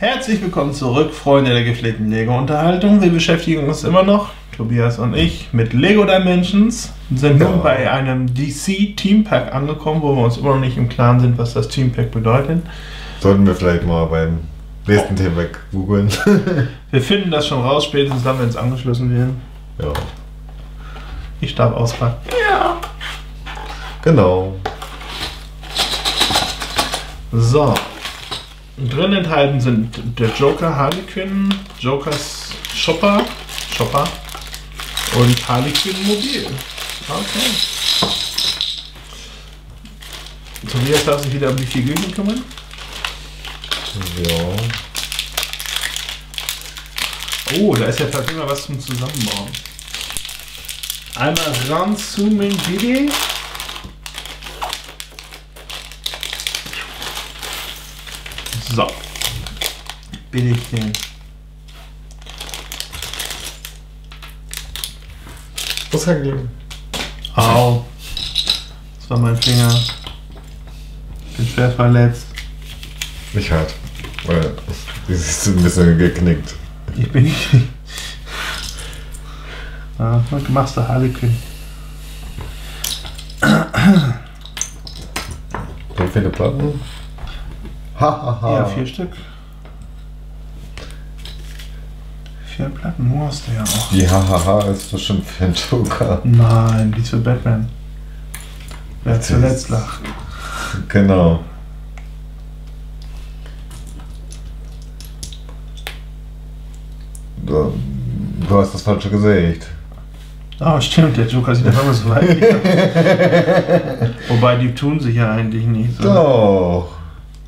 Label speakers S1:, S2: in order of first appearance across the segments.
S1: Herzlich willkommen zurück, Freunde der gepflegten Lego-Unterhaltung. Wir beschäftigen uns immer noch, Tobias und ich, mit Lego Dimensions. Wir sind nun
S2: Ja.
S1: bei einem DC Team Pack angekommen, wo wir uns immer noch nicht im Klaren sind, was das Team Pack bedeutet.
S2: Sollten wir vielleicht mal beim nächsten Thema weg googeln.
S1: Wir finden das schon raus, spätestens dann, wenn es angeschlossen wird.
S2: ja,
S1: Ich darf auspacken.
S2: genau.
S1: So. Drin enthalten sind der Joker, Harley Quinn, Jokers Shopper, Shopper und Harley Quinn Mobil. Okay. Tobias darf sich wieder um die Figuren kümmern.
S2: Ja.
S1: Oh, da ist ja tatsächlich mal was zum Zusammenbauen. Einmal Ransuming Didi. So. Bin ich den.
S2: Was hängen?
S1: Au. Das war mein Finger. Bin schwer verletzt.
S2: Nicht hart. Weil die ist ein bisschen geknickt.
S1: Ich bin nicht. Ah, was machst du Harlequin?
S2: Wie viele Platten? Hahaha.
S1: Ja, vier Stück. Vier Platten wo hast du ja auch.
S2: Die Hahaha ist bestimmt für den Joker.
S1: Nein, die ist für Batman. Wer
S2: Das
S1: zuletzt lacht.
S2: Genau. Du du hast das falsche Gesicht.
S1: Oh, stimmt, der Joker sieht auf einmal so aus. Wobei, die tun sich ja eigentlich nicht so.
S2: Doch.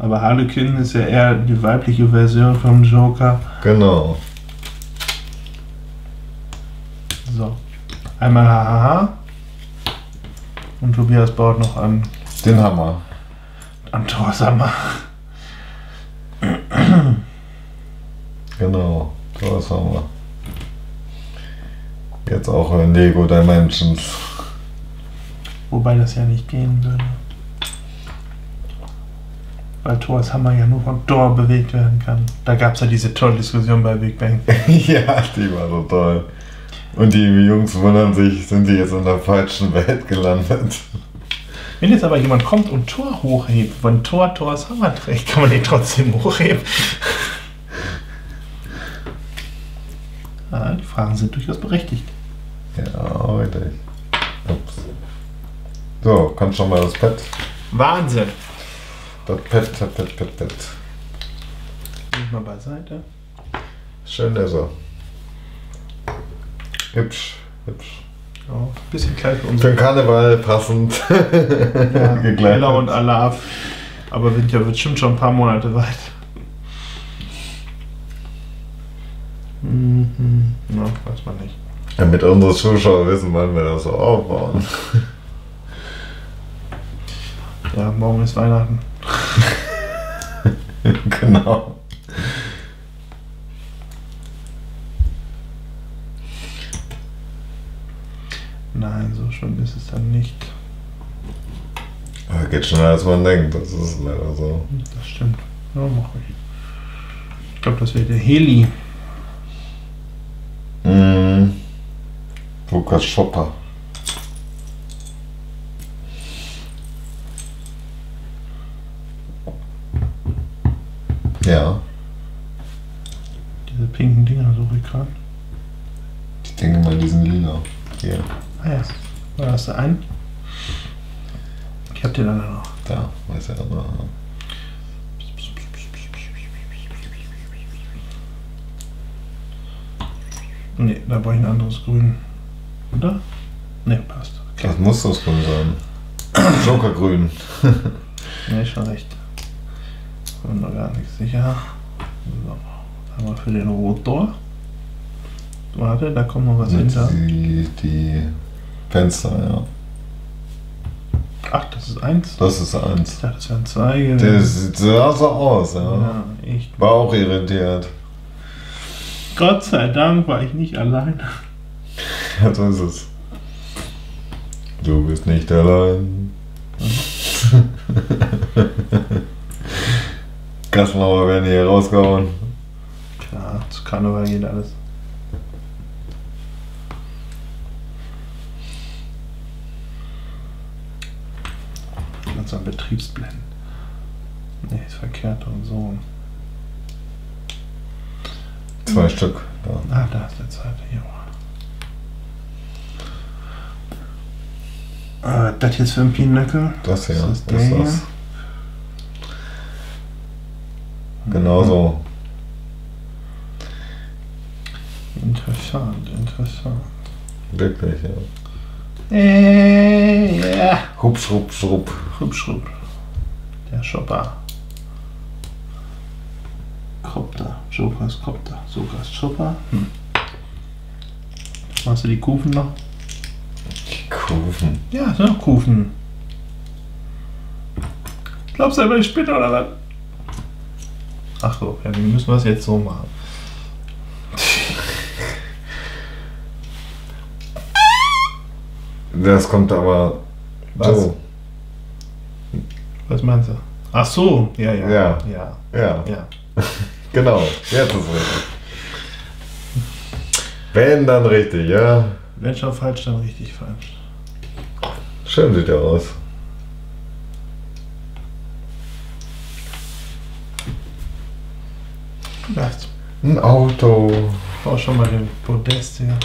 S1: Aber Harlequin ist ja eher die weibliche Version vom Joker.
S2: Genau.
S1: So. Einmal hahaha. Und Tobias baut noch an,
S2: Den Hammer.
S1: an Torsammer.
S2: Genau. Das haben wir. Jetzt auch in Lego Dimensions.
S1: Wobei das ja nicht gehen würde. Weil Thors Hammer ja nur von Thor bewegt werden kann. Da gab es ja diese tolle Diskussion bei Big Bang.
S2: ja, die war so toll. Und die Jungs wundern sich, sind die jetzt in der falschen Welt gelandet?
S1: Wenn jetzt aber jemand kommt und Thor hochhebt, wenn Thor Thors Hammer trägt, kann man den trotzdem hochheben. Ja, die Fragen sind durchaus berechtigt.
S2: Ja, richtig. Ups. So, kannst schon mal das Pad.
S1: Wahnsinn.
S2: Pad, Pad, Pad, Pad, Pad.
S1: Leg mal beiseite.
S2: Schön ist er. Hübsch, hübsch.
S1: Ja, bisschen kalt für
S2: Für
S1: unsere
S2: den Karneval passend.
S1: ja. Ella und Alaf. Aber sind ja bestimmt schon ein paar Monate weit. Mhm. Ja, weiß man nicht.
S2: Damit unsere Zuschauer wissen, wann wir das so aufbauen.
S1: Ja, morgen ist Weihnachten.
S2: genau.
S1: Nein, so schlimm ist es dann nicht.
S2: Aber geht schneller als man denkt, das ist leider so.
S1: Das stimmt. Ja, mach ich. Ich glaube, das wäre der Heli.
S2: Mhm. Lukas Schopper. Ja,
S1: Diese pinken Dinger suche ich gerade.
S2: ich denke mal diesen Lila. Hier,
S1: Ah ja. War das der ein? Ich hab den anderen noch.
S2: da, weiß er aber.
S1: Nee, da brauche ich ein anderes Grün. Oder? Nee, passt. Okay.
S2: Das muss das Grün sein. Jokergrün.
S1: Nee, schon recht. Bin noch gar nicht sicher. So. Haben wir für den Rotor. Warte, da kommt noch was hinter.
S2: Die, die Fenster, ja.
S1: Ach, das ist eins.
S2: Das ist eins.
S1: Ich dachte, das wären zwei gewesen.
S2: Das sieht sah so aus, ja.
S1: ja, ich.
S2: War auch irritiert.
S1: Gott sei Dank war ich nicht allein.
S2: Ja, so ist es. Du bist nicht allein. Gassenhauer werden hier rausgehauen.
S1: Klar, zu Karneval geht alles. Ein Betriebsblenden. Nee, ist verkehrt und so.
S2: Zwei Stück. Da.
S1: Ah, da ist der zweite. Hier. Äh, das jetzt für ein Pinöckel?
S2: Das hier.
S1: Das ist
S2: Das ist
S1: der
S2: das. Genau so.
S1: Interessant, interessant.
S2: Wirklich, ja.
S1: Äh, ja.
S2: Hup, schrupp, schrupp.
S1: Schrupp, schrupp. Der Shopper. Kopter. Jokers Kopter. Sokas Shopper. Hm. Machst du die Kufen noch?
S2: Kufen.
S1: Ja, sind noch Kufen. Glaubst du, ich spinne oder was? Ach so, ja, dann müssen wir es jetzt so machen.
S2: Das kommt aber
S1: Was?
S2: so.
S1: Was meinst du? Ach so, ja, ja.
S2: Ja.
S1: Ja,
S2: Ja,
S1: ja.
S2: genau. Jetzt ist richtig. Wenn, dann richtig, ja.
S1: Wenn schon falsch, dann richtig falsch.
S2: Schön sieht er aus.
S1: Vielleicht.
S2: Ein Auto.
S1: Bau schon mal den Podest hier.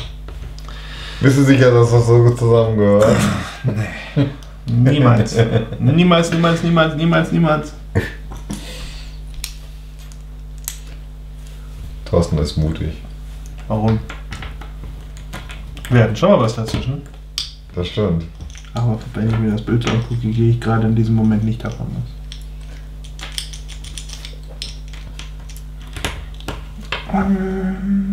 S2: Bist du sicher, dass das so gut zusammengehört?
S1: Niemals. niemals, niemals, niemals, niemals, niemals.
S2: Thorsten ist mutig.
S1: Warum? Wir hatten schon mal was dazwischen.
S2: Das stimmt.
S1: Aber wenn ich mir das Bild angucke, gehe ich gerade in diesem Moment nicht davon aus. Ähm.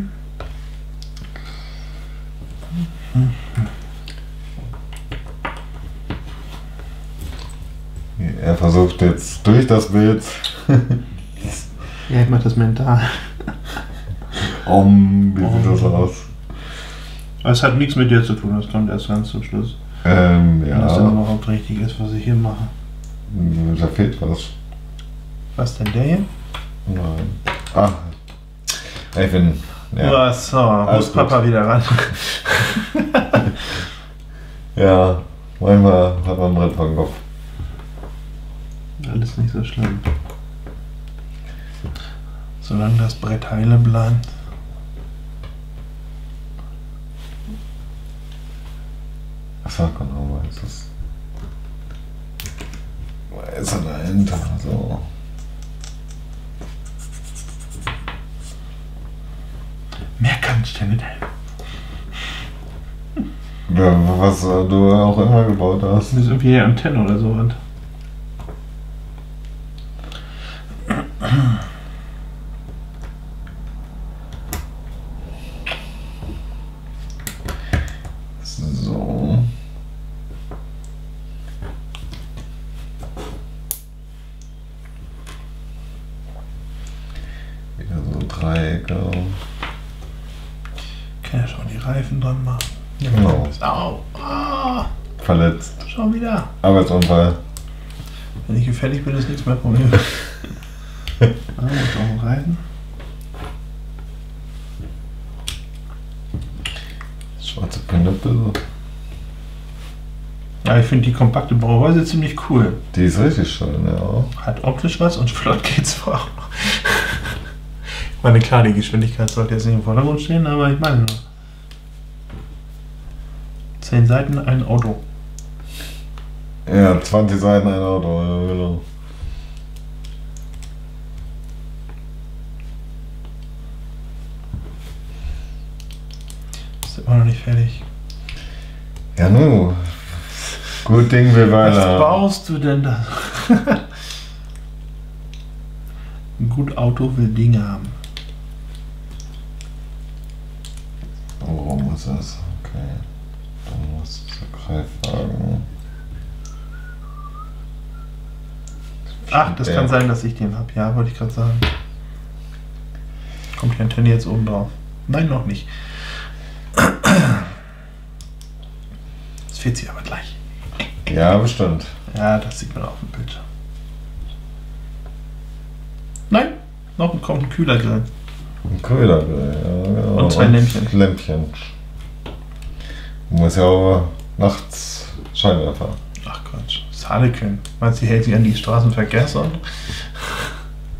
S2: Versucht jetzt durch das Bild.
S1: Ja, ich mach das mental.
S2: Om, wie sieht das aus?
S1: Es hat nichts mit dir zu tun, das kommt erst ganz zum Schluss.
S2: Ähm,
S1: Wenn das dann
S2: ja.
S1: überhaupt richtig ist, was ich hier mache.
S2: Da fehlt was.
S1: Was denn der hier?
S2: Nein. Ah. Ich bin. Ja.
S1: Ja. so,
S2: Alles
S1: muss Papa wieder ran.
S2: ja. Manchmal hat man ein Brett vor dem Kopf.
S1: Alles nicht so schlimm. Solange das Brett heile bleibt.
S2: Achso, genau, ist es? Wo ist er dahinter? So.
S1: Mehr kann ich dir nicht helfen.
S2: Ja, was du auch immer gebaut hast.
S1: Das ist irgendwie Antenne oder so. Und
S2: 3, genau. Ich
S1: kann ja schon die Reifen dran machen.
S2: Genau.
S1: Au. Ah.
S2: Verletzt.
S1: Schon wieder.
S2: Arbeitsunfall.
S1: Wenn ich gefällig bin, ist nichts mehr Problem. ah, muss auch Reifen.
S2: Schwarze Kanette.
S1: Ja, ich finde die kompakte Brauweise ziemlich cool.
S2: Die ist richtig schön, ja.
S1: Hat optisch was und flott geht's vor auch noch. Meine, klar, die Geschwindigkeit sollte jetzt nicht im Vordergrund stehen, aber ich meine nur. Zehn Seiten, ein Auto.
S2: Ja, 20 Seiten ein Auto, ja, genau.
S1: Ist immer noch nicht fertig.
S2: Ja, nu. Gut Ding will
S1: Was
S2: weiter.
S1: baust du denn da? Ein gut Auto will Dinge haben.
S2: Warum ist das? Okay. Dann muss es Greifwagen.
S1: Ach, das kann sein, dass ich den habe. Ja, wollte ich gerade sagen. Kommt die Antenne jetzt oben drauf? Nein, noch nicht. Das fehlt sie aber gleich.
S2: Ja, bestimmt.
S1: Ja, das sieht man auf dem Bild. Noch kommt ein kühler Grill.
S2: Ein Ködergrill, ja, genau.
S1: Und zwei Lämpchen.
S2: Lämpchen. Muss ja auch nachts Scheinwerfer.
S1: Ach Quatsch. Harlequin. Meinst du, die hält sich an die Straßenverkehrsordnung?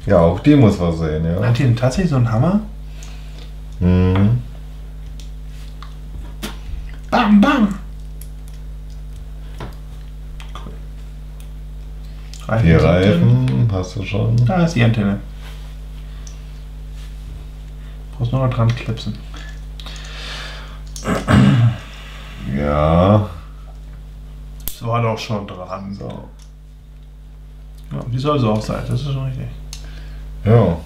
S2: Ja, auch die muss was sehen, ja.
S1: Hat die denn tatsächlich so einen Hammer?
S2: Mhm.
S1: Bam, bam! Cool. Reifen
S2: Die
S1: drin.
S2: Reifen hast du schon.
S1: Da ist die Antenne. Brauchst nur noch dran klipsen.
S2: Ja.
S1: Das war doch schon dran. So. Ja, die soll so auch sein, das ist schon richtig.
S2: Ja.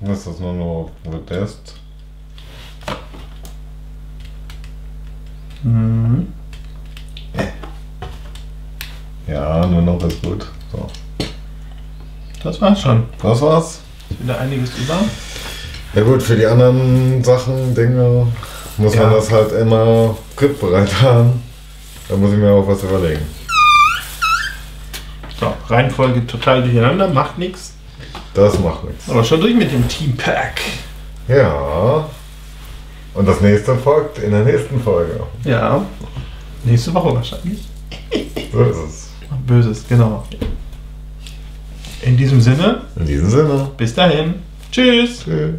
S2: Muss das nur noch mit Test.
S1: Mhm.
S2: Ja, nur noch ist gut. So.
S1: Das war's schon.
S2: Das war's.
S1: Ist wieder einiges über.
S2: Ja gut, für die anderen Sachen, Dinge, muss
S1: Ja.
S2: man das halt immer griffbereit haben. Da muss ich mir auch was überlegen.
S1: So, Reihenfolge total durcheinander, macht nichts.
S2: Das macht nichts.
S1: Aber schon durch mit dem Team Pack.
S2: Ja. Und das nächste folgt in der nächsten Folge.
S1: Ja. Nächste Woche wahrscheinlich.
S2: So ist es.
S1: Böses, genau. In diesem Sinne,
S2: In diesem Sinne.
S1: bis dahin. Tschüss.
S2: Tschüss.